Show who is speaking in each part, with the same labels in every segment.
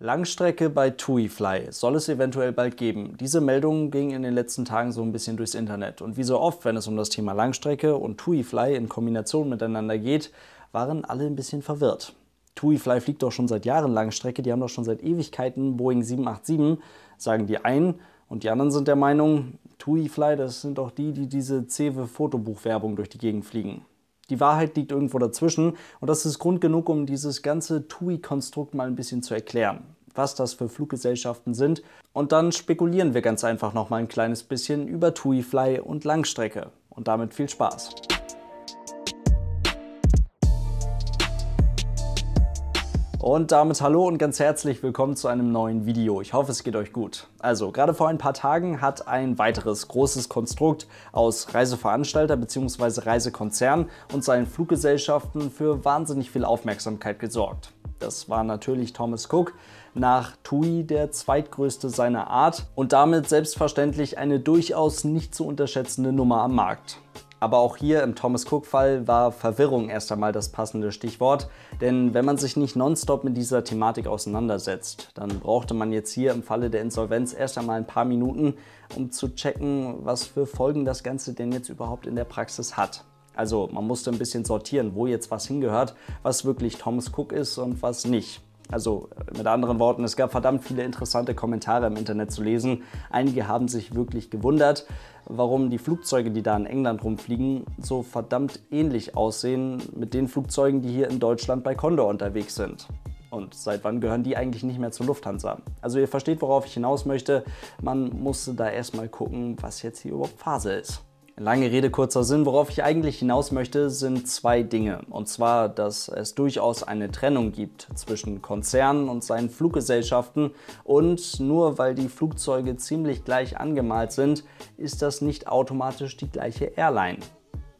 Speaker 1: Langstrecke bei TuiFly soll es eventuell bald geben. Diese Meldung ging in den letzten Tagen so ein bisschen durchs Internet. Und wie so oft, wenn es um das Thema Langstrecke und TuiFly in Kombination miteinander geht, waren alle ein bisschen verwirrt. TuiFly fliegt doch schon seit Jahren Langstrecke, die haben doch schon seit Ewigkeiten Boeing 787, sagen die einen. Und die anderen sind der Meinung, TuiFly, das sind doch die, die diese Cewe Fotobuchwerbung durch die Gegend fliegen. Die Wahrheit liegt irgendwo dazwischen und das ist Grund genug, um dieses ganze TUI-Konstrukt mal ein bisschen zu erklären, was das für Fluggesellschaften sind. Und dann spekulieren wir ganz einfach noch mal ein kleines bisschen über TUI Fly und Langstrecke. Und damit viel Spaß. Und damit hallo und ganz herzlich willkommen zu einem neuen Video. Ich hoffe, es geht euch gut. Also, gerade vor ein paar Tagen hat ein weiteres großes Konstrukt aus Reiseveranstalter bzw. Reisekonzern und seinen Fluggesellschaften für wahnsinnig viel Aufmerksamkeit gesorgt. Das war natürlich Thomas Cook, nach TUI der zweitgrößte seiner Art und damit selbstverständlich eine durchaus nicht zu unterschätzende Nummer am Markt. Aber auch hier im Thomas Cook-Fall war Verwirrung erst einmal das passende Stichwort. Denn wenn man sich nicht nonstop mit dieser Thematik auseinandersetzt, dann brauchte man jetzt hier im Falle der Insolvenz erst einmal ein paar Minuten, um zu checken, was für Folgen das Ganze denn jetzt überhaupt in der Praxis hat. Also man musste ein bisschen sortieren, wo jetzt was hingehört, was wirklich Thomas Cook ist und was nicht. Also mit anderen Worten, es gab verdammt viele interessante Kommentare im Internet zu lesen. Einige haben sich wirklich gewundert, warum die Flugzeuge, die da in England rumfliegen, so verdammt ähnlich aussehen mit den Flugzeugen, die hier in Deutschland bei Condor unterwegs sind. Und seit wann gehören die eigentlich nicht mehr zur Lufthansa? Also ihr versteht, worauf ich hinaus möchte. Man musste da erstmal gucken, was jetzt hier überhaupt Phase ist. Lange Rede, kurzer Sinn. Worauf ich eigentlich hinaus möchte, sind zwei Dinge. Und zwar, dass es durchaus eine Trennung gibt zwischen Konzernen und seinen Fluggesellschaften. Und nur weil die Flugzeuge ziemlich gleich angemalt sind, ist das nicht automatisch die gleiche Airline.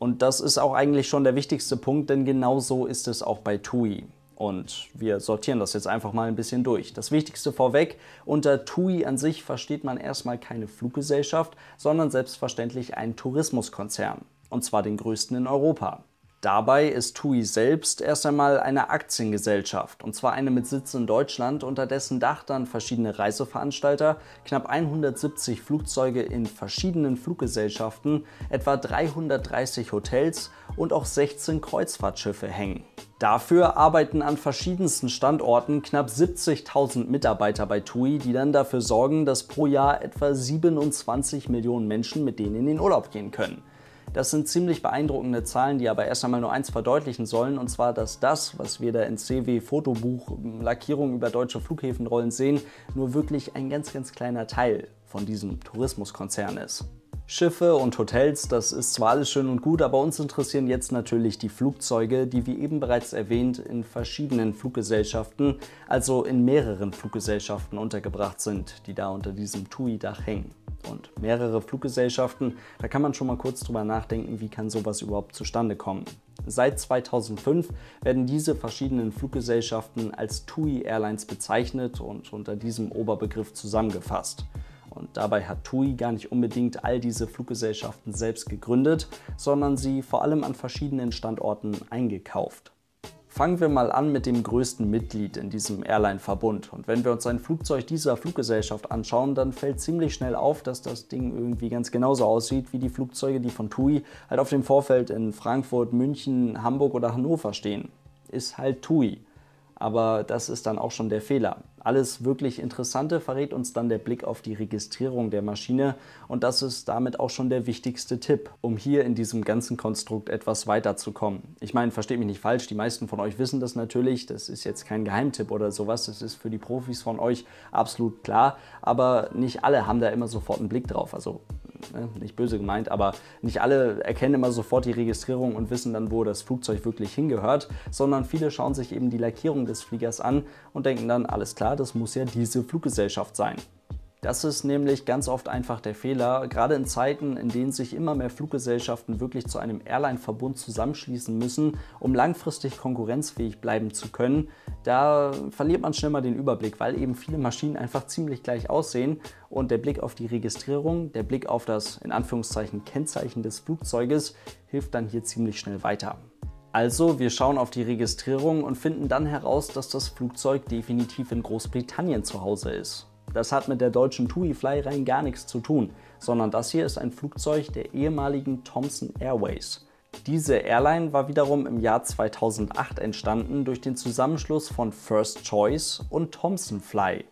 Speaker 1: Und das ist auch eigentlich schon der wichtigste Punkt, denn genau so ist es auch bei TUI. Und wir sortieren das jetzt einfach mal ein bisschen durch. Das Wichtigste vorweg, unter TUI an sich versteht man erstmal keine Fluggesellschaft, sondern selbstverständlich einen Tourismuskonzern. Und zwar den größten in Europa. Dabei ist TUI selbst erst einmal eine Aktiengesellschaft, und zwar eine mit Sitz in Deutschland, unter dessen Dach dann verschiedene Reiseveranstalter, knapp 170 Flugzeuge in verschiedenen Fluggesellschaften, etwa 330 Hotels und auch 16 Kreuzfahrtschiffe hängen. Dafür arbeiten an verschiedensten Standorten knapp 70.000 Mitarbeiter bei TUI, die dann dafür sorgen, dass pro Jahr etwa 27 Millionen Menschen mit denen in den Urlaub gehen können. Das sind ziemlich beeindruckende Zahlen, die aber erst einmal nur eins verdeutlichen sollen, und zwar, dass das, was wir da in CW Fotobuch Lackierung über deutsche Flughäfenrollen sehen, nur wirklich ein ganz, ganz kleiner Teil von diesem Tourismuskonzern ist. Schiffe und Hotels, das ist zwar alles schön und gut, aber uns interessieren jetzt natürlich die Flugzeuge, die wie eben bereits erwähnt in verschiedenen Fluggesellschaften, also in mehreren Fluggesellschaften untergebracht sind, die da unter diesem TUI-Dach hängen. Und mehrere Fluggesellschaften, da kann man schon mal kurz drüber nachdenken, wie kann sowas überhaupt zustande kommen. Seit 2005 werden diese verschiedenen Fluggesellschaften als TUI Airlines bezeichnet und unter diesem Oberbegriff zusammengefasst. Und dabei hat TUI gar nicht unbedingt all diese Fluggesellschaften selbst gegründet, sondern sie vor allem an verschiedenen Standorten eingekauft. Fangen wir mal an mit dem größten Mitglied in diesem Airline-Verbund. Und wenn wir uns ein Flugzeug dieser Fluggesellschaft anschauen, dann fällt ziemlich schnell auf, dass das Ding irgendwie ganz genauso aussieht wie die Flugzeuge, die von TUI halt auf dem Vorfeld in Frankfurt, München, Hamburg oder Hannover stehen. Ist halt TUI. Aber das ist dann auch schon der Fehler. Alles wirklich Interessante verrät uns dann der Blick auf die Registrierung der Maschine und das ist damit auch schon der wichtigste Tipp, um hier in diesem ganzen Konstrukt etwas weiterzukommen. Ich meine, versteht mich nicht falsch, die meisten von euch wissen das natürlich, das ist jetzt kein Geheimtipp oder sowas, das ist für die Profis von euch absolut klar, aber nicht alle haben da immer sofort einen Blick drauf. Also nicht böse gemeint, aber nicht alle erkennen immer sofort die Registrierung und wissen dann, wo das Flugzeug wirklich hingehört, sondern viele schauen sich eben die Lackierung des Fliegers an und denken dann, alles klar, das muss ja diese Fluggesellschaft sein. Das ist nämlich ganz oft einfach der Fehler, gerade in Zeiten, in denen sich immer mehr Fluggesellschaften wirklich zu einem Airline-Verbund zusammenschließen müssen, um langfristig konkurrenzfähig bleiben zu können. Da verliert man schnell mal den Überblick, weil eben viele Maschinen einfach ziemlich gleich aussehen und der Blick auf die Registrierung, der Blick auf das in Anführungszeichen Kennzeichen des Flugzeuges hilft dann hier ziemlich schnell weiter. Also, wir schauen auf die Registrierung und finden dann heraus, dass das Flugzeug definitiv in Großbritannien zu Hause ist. Das hat mit der deutschen TUI Fly rein gar nichts zu tun, sondern das hier ist ein Flugzeug der ehemaligen Thomson Airways. Diese Airline war wiederum im Jahr 2008 entstanden durch den Zusammenschluss von First Choice und Thomson Fly,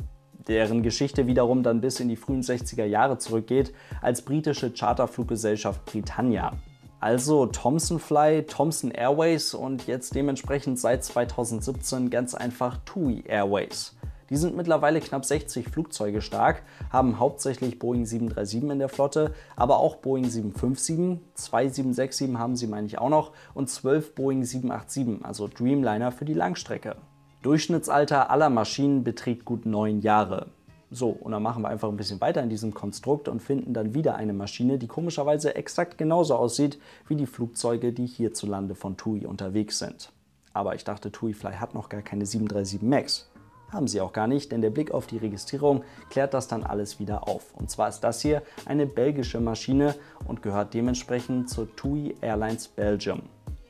Speaker 1: deren Geschichte wiederum dann bis in die frühen 60er Jahre zurückgeht als britische Charterfluggesellschaft Britannia. Also Thomson Fly, Thomson Airways und jetzt dementsprechend seit 2017 ganz einfach TUI Airways. Die sind mittlerweile knapp 60 Flugzeuge stark, haben hauptsächlich Boeing 737 in der Flotte, aber auch Boeing 757, zwei 767 haben sie, meine ich, auch noch und 12 Boeing 787, also Dreamliner für die Langstrecke. Durchschnittsalter aller Maschinen beträgt gut neun Jahre. So, und dann machen wir einfach ein bisschen weiter in diesem Konstrukt und finden dann wieder eine Maschine, die komischerweise exakt genauso aussieht wie die Flugzeuge, die hierzulande von TUI unterwegs sind. Aber ich dachte, TUI Fly hat noch gar keine 737 MAX. Haben sie auch gar nicht, denn der Blick auf die Registrierung klärt das dann alles wieder auf. Und zwar ist das hier eine belgische Maschine und gehört dementsprechend zur TUI Airlines Belgium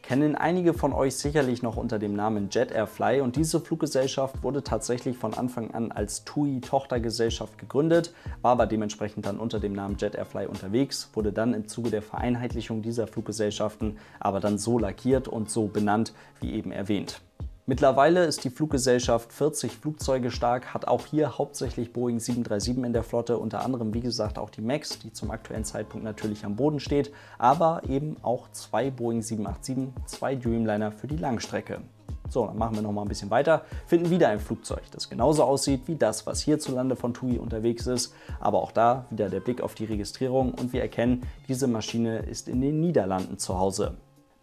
Speaker 1: kennen einige von euch sicherlich noch unter dem Namen Jet Airfly und diese Fluggesellschaft wurde tatsächlich von Anfang an als TUI Tochtergesellschaft gegründet, war aber dementsprechend dann unter dem Namen Jet Airfly unterwegs, wurde dann im Zuge der Vereinheitlichung dieser Fluggesellschaften aber dann so lackiert und so benannt wie eben erwähnt. Mittlerweile ist die Fluggesellschaft 40 Flugzeuge stark, hat auch hier hauptsächlich Boeing 737 in der Flotte, unter anderem wie gesagt auch die MAX, die zum aktuellen Zeitpunkt natürlich am Boden steht, aber eben auch zwei Boeing 787, zwei Dreamliner für die Langstrecke. So, dann machen wir noch mal ein bisschen weiter, finden wieder ein Flugzeug, das genauso aussieht wie das, was hierzulande von TUI unterwegs ist, aber auch da wieder der Blick auf die Registrierung und wir erkennen, diese Maschine ist in den Niederlanden zu Hause.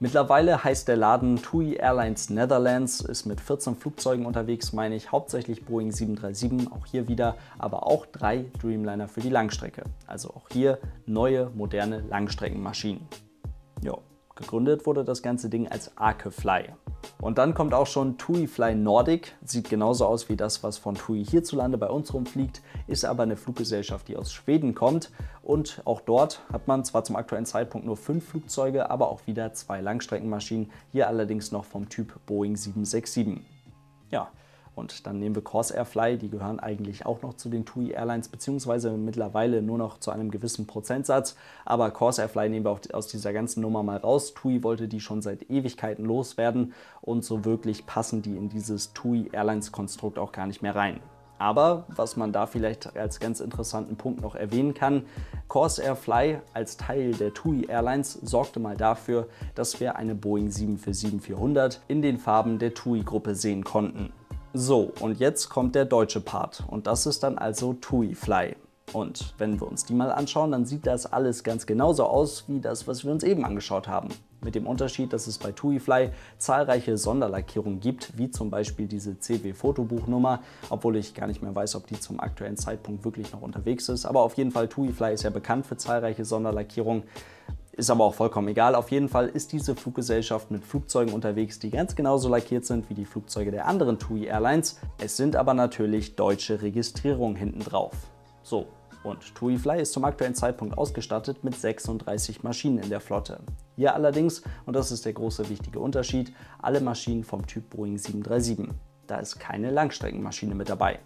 Speaker 1: Mittlerweile heißt der Laden TUI Airlines Netherlands, ist mit 14 Flugzeugen unterwegs, meine ich, hauptsächlich Boeing 737, auch hier wieder, aber auch drei Dreamliner für die Langstrecke. Also auch hier neue, moderne Langstreckenmaschinen. Ja, gegründet wurde das ganze Ding als Arke Fly. Und dann kommt auch schon TUI Fly Nordic, sieht genauso aus wie das, was von TUI hierzulande bei uns rumfliegt, ist aber eine Fluggesellschaft, die aus Schweden kommt. Und auch dort hat man zwar zum aktuellen Zeitpunkt nur fünf Flugzeuge, aber auch wieder zwei Langstreckenmaschinen, hier allerdings noch vom Typ Boeing 767. Ja, und dann nehmen wir Corsair Fly, die gehören eigentlich auch noch zu den TUI Airlines, beziehungsweise mittlerweile nur noch zu einem gewissen Prozentsatz. Aber Corsair Fly nehmen wir auch aus dieser ganzen Nummer mal raus. TUI wollte die schon seit Ewigkeiten loswerden und so wirklich passen die in dieses TUI Airlines Konstrukt auch gar nicht mehr rein. Aber was man da vielleicht als ganz interessanten Punkt noch erwähnen kann, Corsair Fly als Teil der TUI Airlines sorgte mal dafür, dass wir eine Boeing 747-400 in den Farben der TUI-Gruppe sehen konnten. So, und jetzt kommt der deutsche Part und das ist dann also TUI Fly. Und wenn wir uns die mal anschauen, dann sieht das alles ganz genauso aus wie das, was wir uns eben angeschaut haben. Mit dem Unterschied, dass es bei TUI Fly zahlreiche Sonderlackierungen gibt, wie zum Beispiel diese CW-Fotobuchnummer, obwohl ich gar nicht mehr weiß, ob die zum aktuellen Zeitpunkt wirklich noch unterwegs ist. Aber auf jeden Fall, TUI Fly ist ja bekannt für zahlreiche Sonderlackierungen. Ist aber auch vollkommen egal. Auf jeden Fall ist diese Fluggesellschaft mit Flugzeugen unterwegs, die ganz genauso lackiert sind wie die Flugzeuge der anderen TUI Airlines. Es sind aber natürlich deutsche Registrierungen hinten drauf. So, und TUI Fly ist zum aktuellen Zeitpunkt ausgestattet mit 36 Maschinen in der Flotte. Hier allerdings, und das ist der große wichtige Unterschied, alle Maschinen vom Typ Boeing 737. Da ist keine Langstreckenmaschine mit dabei.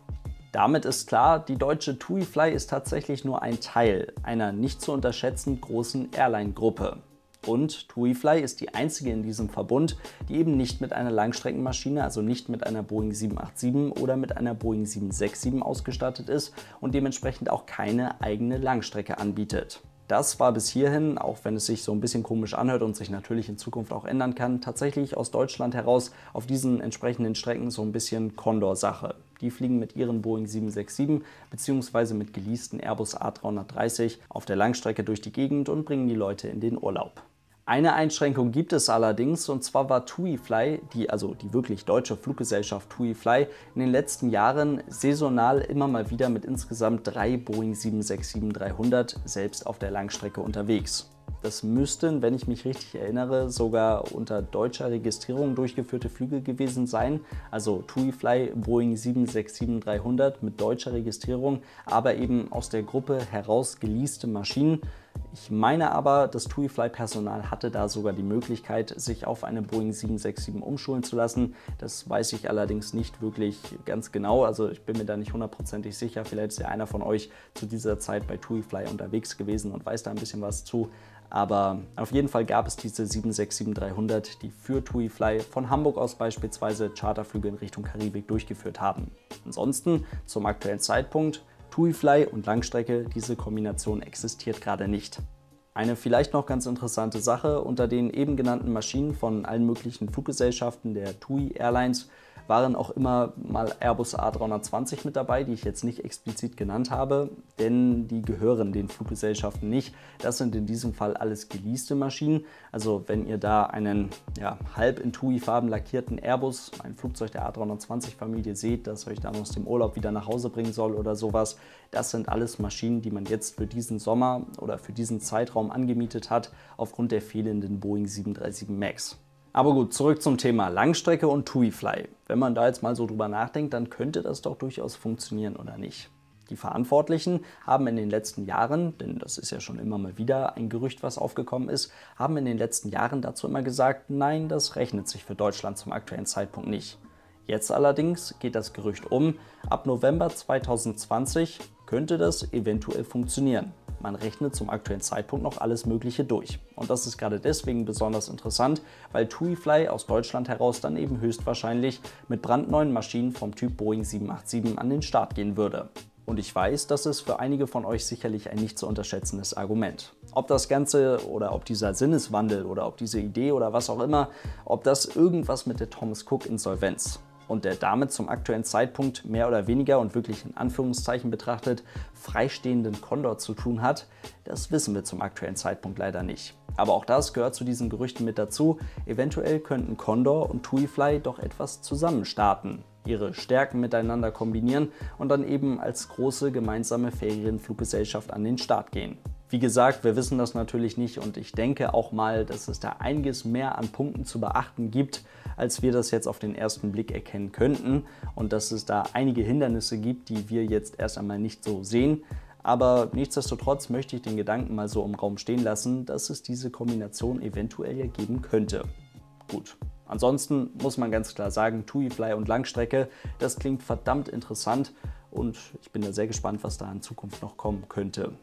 Speaker 1: Damit ist klar, die deutsche TUI Fly ist tatsächlich nur ein Teil einer nicht zu unterschätzenden großen Airline-Gruppe. Und TUI Fly ist die einzige in diesem Verbund, die eben nicht mit einer Langstreckenmaschine, also nicht mit einer Boeing 787 oder mit einer Boeing 767 ausgestattet ist und dementsprechend auch keine eigene Langstrecke anbietet. Das war bis hierhin, auch wenn es sich so ein bisschen komisch anhört und sich natürlich in Zukunft auch ändern kann, tatsächlich aus Deutschland heraus auf diesen entsprechenden Strecken so ein bisschen Condor-Sache. Die fliegen mit ihren Boeing 767 bzw. mit geleasten Airbus A330 auf der Langstrecke durch die Gegend und bringen die Leute in den Urlaub. Eine Einschränkung gibt es allerdings und zwar war TUI Fly, die, also die wirklich deutsche Fluggesellschaft TUI Fly, in den letzten Jahren saisonal immer mal wieder mit insgesamt drei Boeing 767-300 selbst auf der Langstrecke unterwegs. Das müssten, wenn ich mich richtig erinnere, sogar unter deutscher Registrierung durchgeführte Flüge gewesen sein. Also TUI Fly Boeing 767-300 mit deutscher Registrierung, aber eben aus der Gruppe heraus geleaste Maschinen Ich meine aber, das TuiFly-Personal hatte da sogar die Möglichkeit, sich auf eine Boeing 767 umschulen zu lassen. Das weiß ich allerdings nicht wirklich ganz genau. Also ich bin mir da nicht hundertprozentig sicher. Vielleicht ist ja einer von euch zu dieser Zeit bei TuiFly unterwegs gewesen und weiß da ein bisschen was zu. Aber auf jeden Fall gab es diese 767-300, die für TuiFly von Hamburg aus beispielsweise Charterflüge in Richtung Karibik durchgeführt haben. Ansonsten zum aktuellen Zeitpunkt TuiFly und Langstrecke, diese Kombination existiert gerade nicht. Eine vielleicht noch ganz interessante Sache, unter den eben genannten Maschinen von allen möglichen Fluggesellschaften der TUI Airlines waren auch immer mal Airbus A320 mit dabei, die ich jetzt nicht explizit genannt habe, denn die gehören den Fluggesellschaften nicht. Das sind in diesem Fall alles geleaste Maschinen. Also wenn ihr da einen ja, halb in TUI-Farben lackierten Airbus, ein Flugzeug der A320-Familie seht, das euch dann aus dem Urlaub wieder nach Hause bringen soll oder sowas, das sind alles Maschinen, die man jetzt für diesen Sommer oder für diesen Zeitraum angemietet hat, aufgrund der fehlenden Boeing 737 MAX. Aber gut, zurück zum Thema Langstrecke und TuiFly. Wenn man da jetzt mal so drüber nachdenkt, dann könnte das doch durchaus funktionieren oder nicht. Die Verantwortlichen haben in den letzten Jahren, denn das ist ja schon immer mal wieder ein Gerücht, was aufgekommen ist, haben in den letzten Jahren dazu immer gesagt, nein, das rechnet sich für Deutschland zum aktuellen Zeitpunkt nicht. Jetzt allerdings geht das Gerücht um, ab November 2020 könnte das eventuell funktionieren. Man rechnet zum aktuellen Zeitpunkt noch alles Mögliche durch. Und das ist gerade deswegen besonders interessant, weil TuiFly aus Deutschland heraus dann eben höchstwahrscheinlich mit brandneuen Maschinen vom Typ Boeing 787 an den Start gehen würde. Und ich weiß, das ist für einige von euch sicherlich ein nicht zu unterschätzendes Argument. Ob das Ganze oder ob dieser Sinneswandel oder ob diese Idee oder was auch immer, ob das irgendwas mit der Thomas Cook Insolvenz und der damit zum aktuellen Zeitpunkt mehr oder weniger und wirklich in Anführungszeichen betrachtet freistehenden Condor zu tun hat, das wissen wir zum aktuellen Zeitpunkt leider nicht. Aber auch das gehört zu diesen Gerüchten mit dazu. Eventuell könnten Condor und TuiFly doch etwas zusammen starten, ihre Stärken miteinander kombinieren und dann eben als große gemeinsame Ferienfluggesellschaft an den Start gehen. Wie gesagt, wir wissen das natürlich nicht und ich denke auch mal, dass es da einiges mehr an Punkten zu beachten gibt, als wir das jetzt auf den ersten Blick erkennen könnten und dass es da einige Hindernisse gibt, die wir jetzt erst einmal nicht so sehen. Aber nichtsdestotrotz möchte ich den Gedanken mal so im Raum stehen lassen, dass es diese Kombination eventuell ja geben könnte. Gut. Ansonsten muss man ganz klar sagen, TuiFly und Langstrecke, das klingt verdammt interessant und ich bin da sehr gespannt, was da in Zukunft noch kommen könnte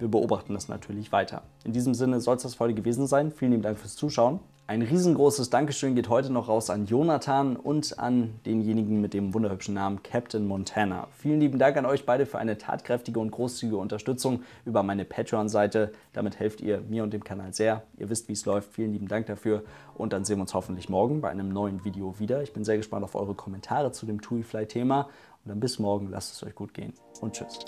Speaker 1: wir beobachten das natürlich weiter. In diesem Sinne soll es das heute gewesen sein. Vielen lieben Dank fürs Zuschauen. Ein riesengroßes Dankeschön geht heute noch raus an Jonathan und an denjenigen mit dem wunderhübschen Namen Captain Montana. Vielen lieben Dank an euch beide für eine tatkräftige und großzügige Unterstützung über meine Patreon-Seite. Damit helft ihr mir und dem Kanal sehr. Ihr wisst, wie es läuft. Vielen lieben Dank dafür. Und dann sehen wir uns hoffentlich morgen bei einem neuen Video wieder. Ich bin sehr gespannt auf eure Kommentare zu dem TuiFly-Thema. Und dann bis morgen. Lasst es euch gut gehen und tschüss.